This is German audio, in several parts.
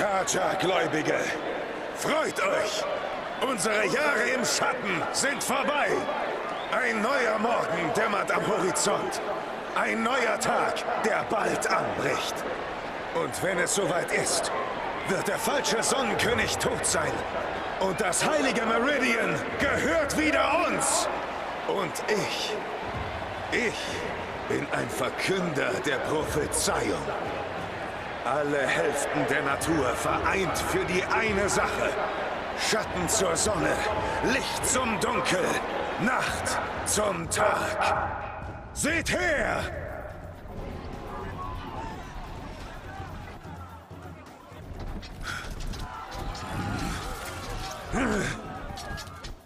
Raja-Gläubige, freut euch! Unsere Jahre im Schatten sind vorbei! Ein neuer Morgen dämmert am Horizont. Ein neuer Tag, der bald anbricht. Und wenn es soweit ist, wird der falsche Sonnenkönig tot sein. Und das heilige Meridian gehört wieder uns. Und ich, ich bin ein Verkünder der Prophezeiung. Alle Hälften der Natur vereint für die eine Sache. Schatten zur Sonne, Licht zum Dunkel, Nacht zum Tag. Seht her!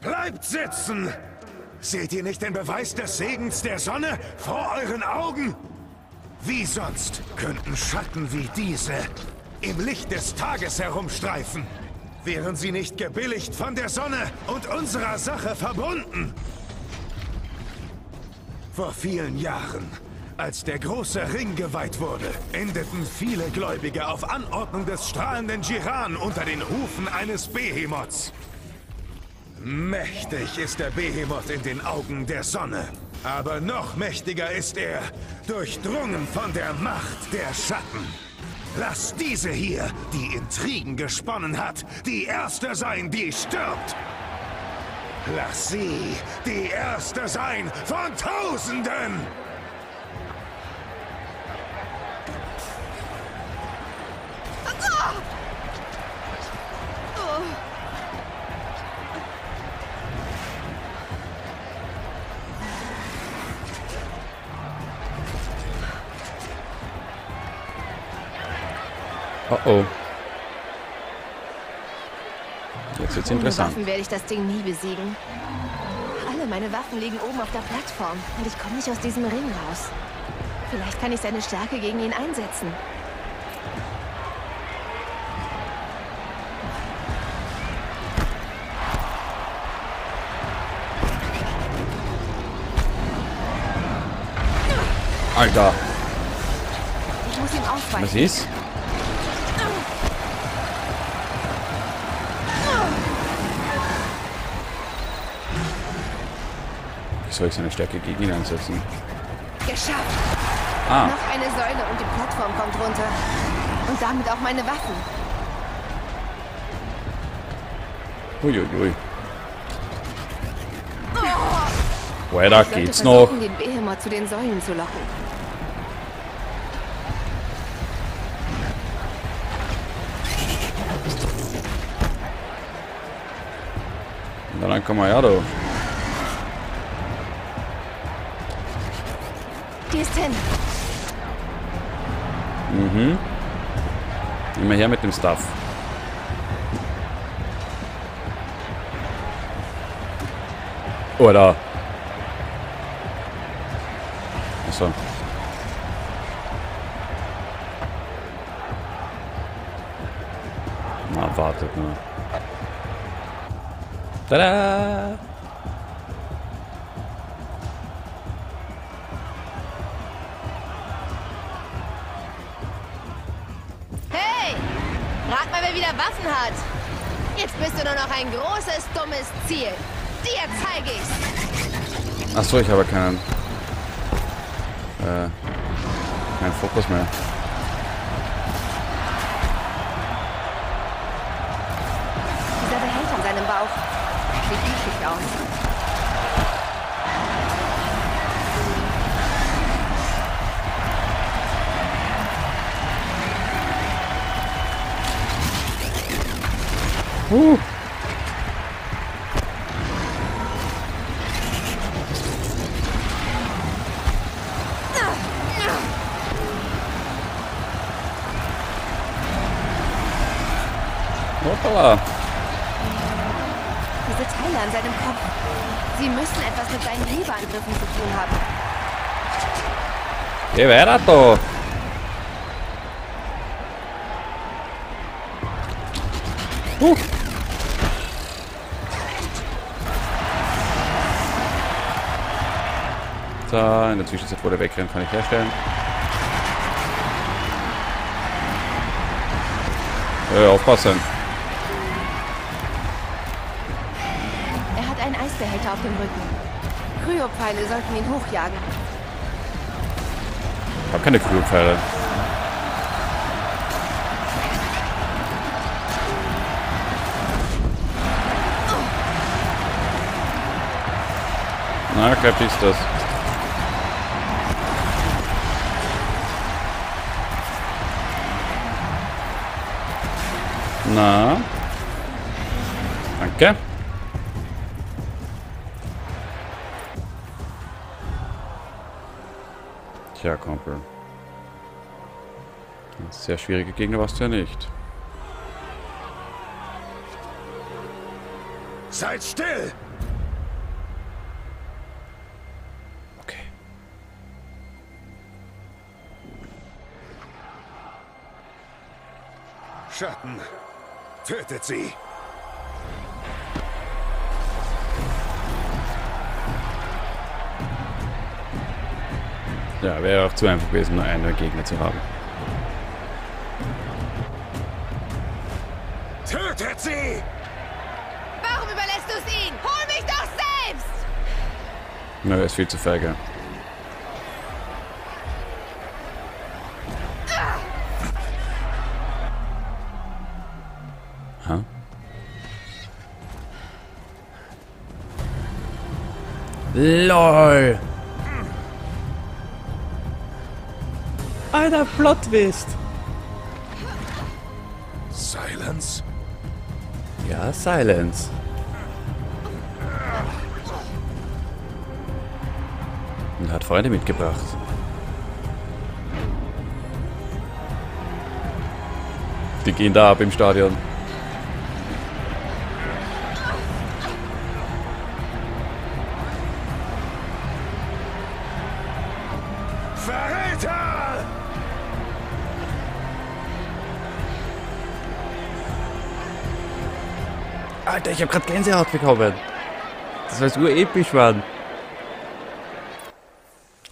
Bleibt sitzen! Seht ihr nicht den Beweis des Segens der Sonne vor euren Augen? Wie sonst könnten Schatten wie diese im Licht des Tages herumstreifen? Wären sie nicht gebilligt von der Sonne und unserer Sache verbunden? Vor vielen Jahren, als der große Ring geweiht wurde, endeten viele Gläubige auf Anordnung des strahlenden Jiran unter den Hufen eines Behemoths. Mächtig ist der Behemoth in den Augen der Sonne. Aber noch mächtiger ist er, durchdrungen von der Macht der Schatten. Lass diese hier, die Intrigen gesponnen hat, die Erste sein, die stirbt. Lass sie die Erste sein von Tausenden! Oh oh. Jetzt wird's Ohne interessant. Waffen werde ich das Ding nie besiegen. Alle meine Waffen liegen oben auf der Plattform und ich komme nicht aus diesem Ring raus. Vielleicht kann ich seine Stärke gegen ihn einsetzen. Alter, Ich muss ihm ausweichen. was ist? Wie soll ich seine Stärke gegen ihn einsetzen? Geschafft! Ah, Noch eine Säule und die Plattform kommt runter. Und damit auch meine Waffen. uiuiui. Weiter Ich sollte geht's noch. den Behemoth zu den Säulen zu locken. Dann komm mal her, du. Die ist hin. Mhm. Immer her mit dem Stuff. Oder? Achso. Na, wartet nur. Tada! Rat mal, wer wieder Waffen hat. Jetzt bist du nur noch ein großes, dummes Ziel. Dir zeige ich's. Achso, ich habe keinen. Äh. Keinen Fokus mehr. Uh. Hoppala. Diese Teile an seinem Kopf. Sie müssen etwas mit seinen Hebeangriffen zu tun haben. Geh weiter So, in der Zwischenzeit, wo der wegrennt, kann ich herstellen. Äh, aufpassen. Er hat einen Eisbehälter auf dem Rücken. Kryopfeile sollten ihn hochjagen. Ich hab keine Kühlpfeile. Na, Cappy ist das. Na. Danke. Tja, Kumpel. Sehr schwierige Gegner warst du ja nicht. Seid still! Okay. Schatten, tötet sie! Ja, wäre auch zu einfach gewesen, nur einen Gegner zu haben. Tötet sie! Warum überlässt du es ihm? Hol mich doch selbst! Na, er ist viel zu feige. LOL! Alter Plot-Twist! Silence? Ja, Silence. Und hat Freunde mitgebracht. Die gehen da ab im Stadion. Alter, ich hab grad Gänsehaut bekommen. Das war so episch, Mann.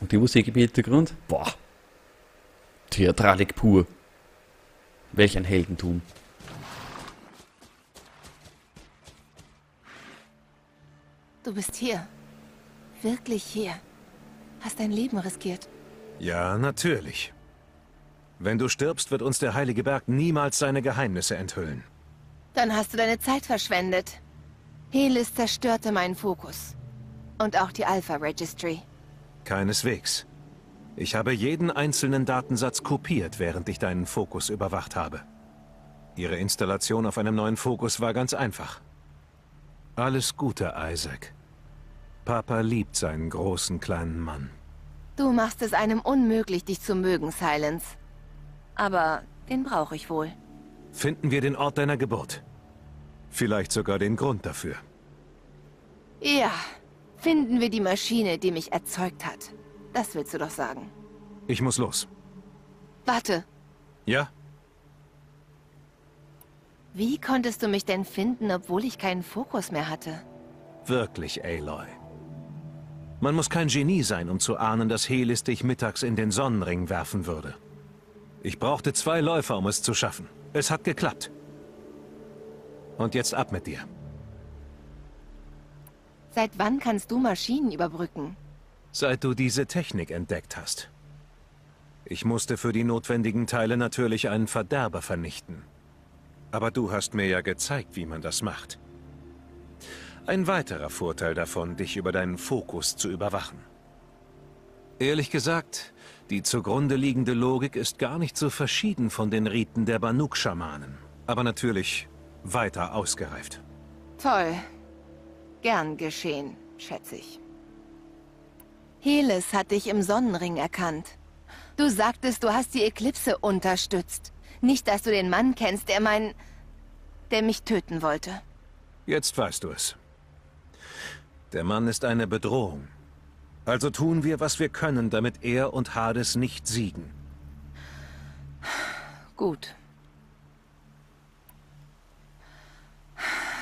Und die Musik im Hintergrund? Boah. Theatralik pur. Welch ein Heldentum. Du bist hier. Wirklich hier. Hast dein Leben riskiert. Ja, natürlich. Wenn du stirbst, wird uns der Heilige Berg niemals seine Geheimnisse enthüllen. Dann hast du deine Zeit verschwendet. Helis zerstörte meinen Fokus. Und auch die Alpha Registry. Keineswegs. Ich habe jeden einzelnen Datensatz kopiert, während ich deinen Fokus überwacht habe. Ihre Installation auf einem neuen Fokus war ganz einfach. Alles Gute, Isaac. Papa liebt seinen großen kleinen Mann. Du machst es einem unmöglich, dich zu mögen, Silence. Aber den brauche ich wohl. Finden wir den Ort deiner Geburt. Vielleicht sogar den Grund dafür. Ja, finden wir die Maschine, die mich erzeugt hat. Das willst du doch sagen. Ich muss los. Warte, Ja? wie konntest du mich denn finden, obwohl ich keinen Fokus mehr hatte? Wirklich, Aloy. Man muss kein Genie sein, um zu ahnen, dass Helis dich mittags in den Sonnenring werfen würde. Ich brauchte zwei Läufer, um es zu schaffen. Es hat geklappt. Und jetzt ab mit dir. Seit wann kannst du Maschinen überbrücken? Seit du diese Technik entdeckt hast. Ich musste für die notwendigen Teile natürlich einen Verderber vernichten. Aber du hast mir ja gezeigt, wie man das macht. Ein weiterer Vorteil davon, dich über deinen Fokus zu überwachen. Ehrlich gesagt, die zugrunde liegende Logik ist gar nicht so verschieden von den Riten der Banuk-Schamanen. Aber natürlich weiter ausgereift. Toll. Gern geschehen, schätze ich. Helis hat dich im Sonnenring erkannt. Du sagtest, du hast die Eklipse unterstützt. Nicht, dass du den Mann kennst, der mein... der mich töten wollte. Jetzt weißt du es. Der Mann ist eine Bedrohung. Also tun wir, was wir können, damit er und Hades nicht siegen. Gut.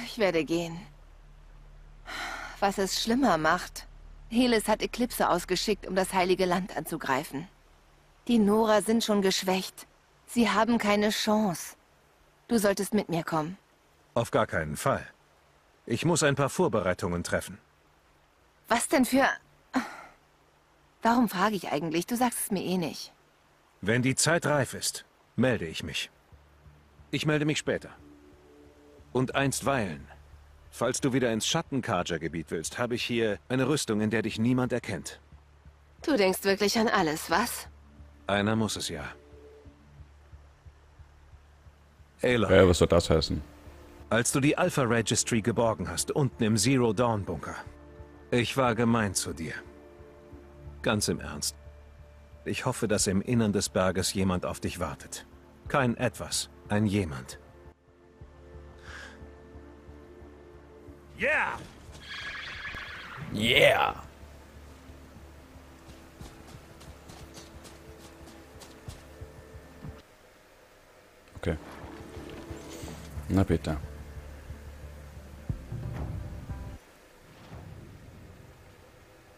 Ich werde gehen. Was es schlimmer macht, Helis hat Eklipse ausgeschickt, um das Heilige Land anzugreifen. Die Nora sind schon geschwächt. Sie haben keine Chance. Du solltest mit mir kommen. Auf gar keinen Fall. Ich muss ein paar Vorbereitungen treffen. Was denn für... Warum frage ich eigentlich? Du sagst es mir eh nicht. Wenn die Zeit reif ist, melde ich mich. Ich melde mich später. Und einstweilen, falls du wieder ins Schattenkarger-Gebiet willst, habe ich hier eine Rüstung, in der dich niemand erkennt. Du denkst wirklich an alles, was? Einer muss es ja. Aloy, Ja, was soll das heißen? als du die Alpha Registry geborgen hast, unten im Zero Dawn Bunker. Ich war gemein zu dir. Ganz im Ernst. Ich hoffe, dass im Innern des Berges jemand auf dich wartet. Kein Etwas, ein Jemand. Yeah! Yeah! Okay. Na bitte.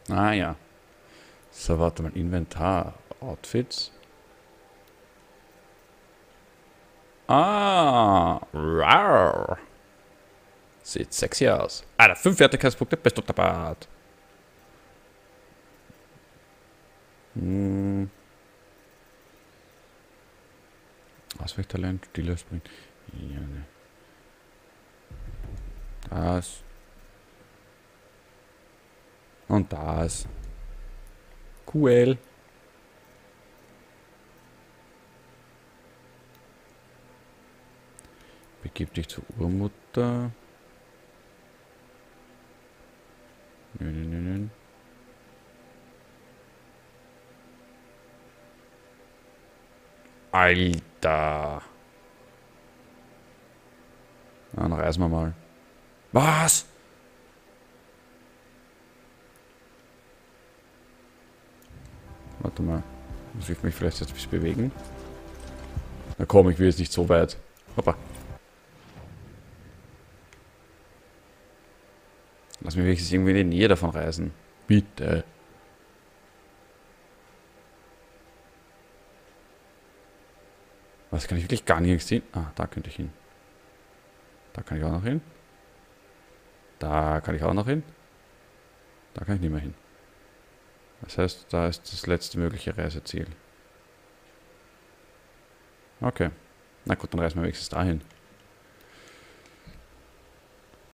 Ah ja. So, warte mal. Inventar. Outfits. Ah. Rar. Sieht sexy aus. Alter, 5 Fertigkeitspunkte, bist du dabei. Hm. Ausweichtalent, Stiller springt. Ja, ne. Das. Und das. Cool. Begib dich zur Urmutter. Nö, nö, nö, nö. Alter. Dann reisen wir mal. Was? Warte mal. Muss ich mich vielleicht jetzt ein bisschen bewegen? Na komm, ich will jetzt nicht so weit. Hoppa. Lass mich wenigstens irgendwie in die Nähe davon reisen. Bitte. Was kann ich wirklich gar nicht sehen? Ah, da könnte ich hin. Da kann ich auch noch hin. Da kann ich auch noch hin. Da kann ich nicht mehr hin. Das heißt, da ist das letzte mögliche Reiseziel. Okay. Na gut, dann reisen wir wenigstens dahin.